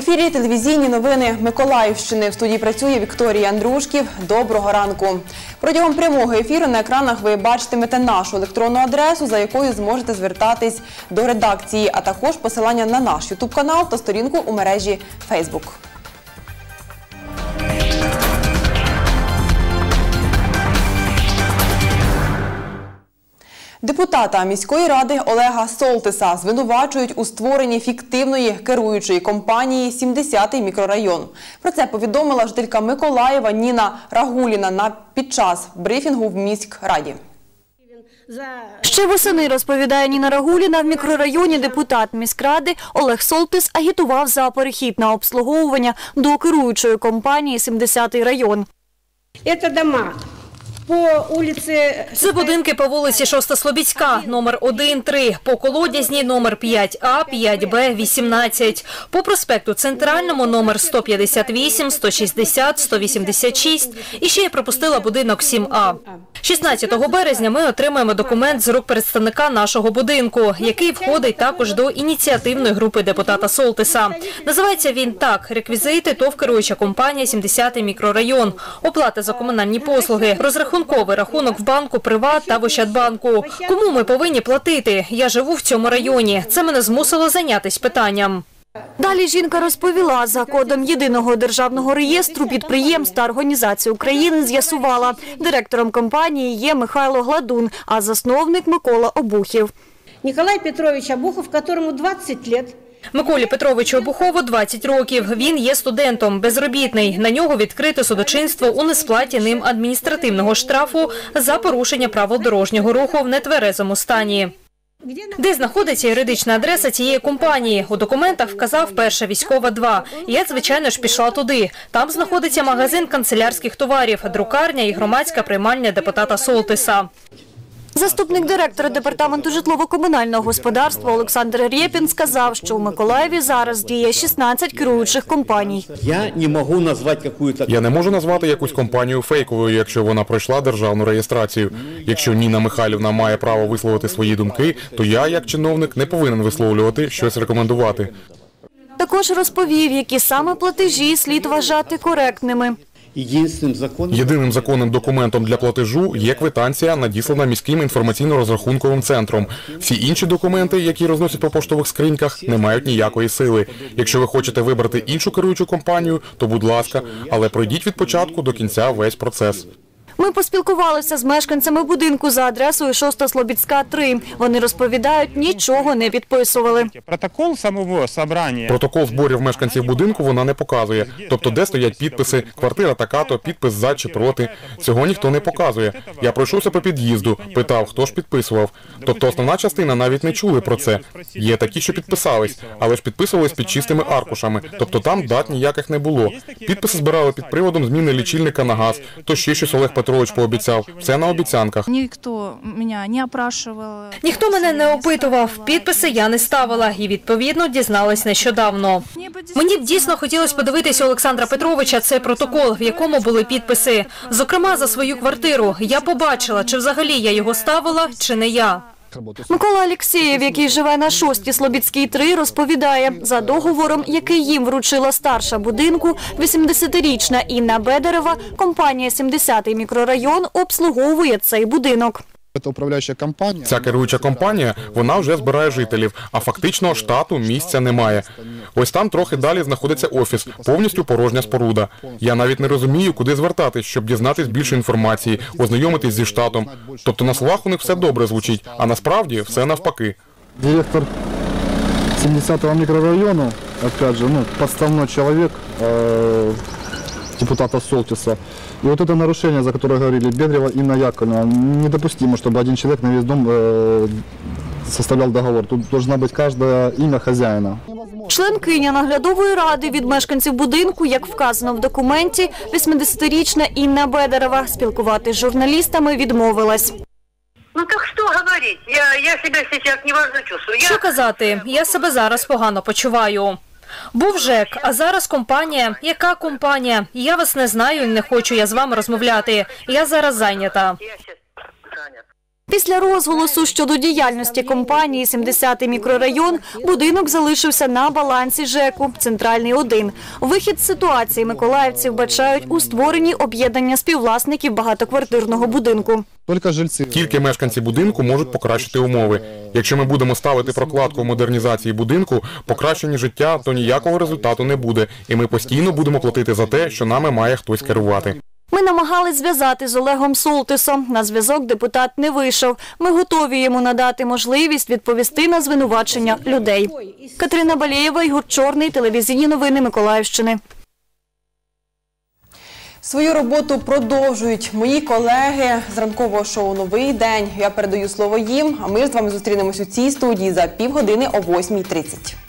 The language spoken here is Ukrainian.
Ефірі телевізійні новини Миколаївщини. В студії працює Вікторія Андрушків. Доброго ранку. Протягом прямого ефіру на екранах ви бачитимете нашу електронну адресу, за якою зможете звертатись до редакції, а також посилання на наш ютуб канал та сторінку у мережі Фейсбук. Депутата міської ради Олега Солтиса звинувачують у створенні фіктивної керуючої компанії «70-й мікрорайон. Про це повідомила жителька Миколаєва Ніна Рагуліна на під час брифінгу в міськраді. Ще восени, розповідає Ніна Рагуліна, в мікрорайоні депутат міськради Олег Солтис агітував за перехід на обслуговування до керуючої компанії «70-й район». Это дома по улице... Це будинки по вулиці Шоста Слобідська, номер 1-3, по колодязній номер 5А, 5Б, 18, по проспекту Центральному номер 158, 160, 186 і ще я пропустила будинок 7А. 16 березня ми отримаємо документ з рук представника нашого будинку, який входить також до ініціативної групи депутата Солтиса. Називається він так: реквізити ТОВ керуюча компанія 70-й мікрорайон, оплата за комунальні послуги, розрахунковий рахунок в банку Приват та в Ощадбанку. Кому ми повинні платити? Я живу в цьому районі. Це мене змусило зайнятися питанням. Далі жінка розповіла, за кодом єдиного державного реєстру підприємств та організацій України з'ясувала, директором компанії є Михайло Гладун, а засновник Микола Обухів. Николай Петрович Обухов, которому 20 лет. Миколі Петровичу Обухову 20 років. Він є студентом, безробітний. На нього відкрите судочинство у несплаті ним адміністративного штрафу за порушення правил дорожнього руху в нетверезому стані. Де знаходиться юридична адреса цієї компанії? У документах вказав перша військова 2. Я, звичайно ж, пішла туди. Там знаходиться магазин канцелярських товарів, друкарня і громадська приймальня депутата Солтиса. Заступник директора департаменту житлово-комунального господарства Олександр Рєпін сказав, що у Миколаєві зараз діє 16 керуючих компаній. Я не могу назвать какую-то... Я не можу назвати якусь компанію фейковою, якщо вона пройшла державну реєстрацію. Якщо Ніна Михайлівна має право висловити свої думки, то я, як чиновник, не повинен висловлювати щось рекомендувати. Також розповів, які саме платежі слід вважати коректними. Єдиним законним документом для платежу є квитанція, надіслана міським інформаційно-розрахунковим центром. Всі інші документи, які розносять по поштових скриньках, не мають ніякої сили. Якщо ви хочете вибрати іншу керуючу компанію, то будь ласка, але пройдіть від початку до кінця весь процес. Ми поспілкувалися з мешканцями будинку за адресою 6 Слобідська 3. Вони розповідають, нічого не підписували. Протокол самого собрания Протокол зборів мешканців будинку вона не показує. Тобто, де стоять підписи, квартира така-то, підпис за чи проти. Цього ніхто не показує. Я пройшовся по під'їзду, питав, хто ж підписував. Тобто основна частина навіть не чули про це. Є такі, що підписались, але ж підписувались під чистими аркушами. Тобто там дат ніяких не було. Підписи збирали під приводом зміни лічильника на газ. То ще щось Олег Петрович пообіцяв. Все на обіцянках. Ніхто мене не опрашував. Ніхто мене не опитував, підписи я не ставила і відповідно дізналась нещодавно. Мені б дійсно хотілося подивитися Олександра Петровича Це протокол, в якому були підписи. Зокрема, за свою квартиру. Я побачила, чи взагалі я його ставила, чи не я. Микола Алєксєєв, який живе на 6 Слобідській 3, розповідає, за договором, який їм вручила старша будинку, 80-річна Інна Бедерева, компанія «70-й мікрорайон обслуговує цей будинок. Це управляюча компанія. Ця керуюча компанія, вона вже збирає жителів, а фактично штату місця немає. Ось там трохи далі знаходиться офіс, повністю порожня споруда. Я навіть не розумію, куди звертатись, щоб дізнатись більше інформації, ознайомитись зі штатом. Тобто на словах у них все добре звучить, а насправді все навпаки. Директор 70-го микрорайону, опять же, ну, подставной человек э, депутата Солтиса. И вот это нарушение, за которое говорили Бедрева Инна Яковлевна, недопустимо, чтобы один человек на весь дом э, составлял договор. Тут должна быть каждое имя хозяина. Членкиня наглядової ради від мешканців будинку, як вказано в документі, 80-річна Інна Бедерева спілкуватись з журналістами відмовилась. Ну так что говорить? Я, я себя сейчас неважно чувствую. Що Я казати? Я себе зараз погано почуваю. Був ЖЕК, а зараз компанія. Яка компанія? Я вас не знаю і не хочу я з вами розмовляти. Я зараз зайнята. Після розголосу щодо діяльності компанії «70-й мікрорайон будинок залишився на балансі ЖЕКу «Центральний 1». Вихід з ситуації миколаївці вбачають у створенні об'єднання співвласників багатоквартирного будинку. Только. Тільки мешканці будинку можуть покращити умови. Якщо ми будемо ставити прокладку в модернізації будинку, покращення життя, то ніякого результату не буде, і ми постійно будемо платити за те, що нами має хтось керувати. Ми намагались зв'язати з Олегом Солтисом. На зв'язок депутат не вийшов. Ми готові йому надати можливість відповісти на звинувачення людей. Катерина Балєєва, Ігор Чорний, телевізійні новини Миколаївщини. Свою роботу продовжують мої колеги з ранкового шоу Новий день. Я передаю слово їм. А ми з вами зустрінемось у цій студії за півгодини о 8.30.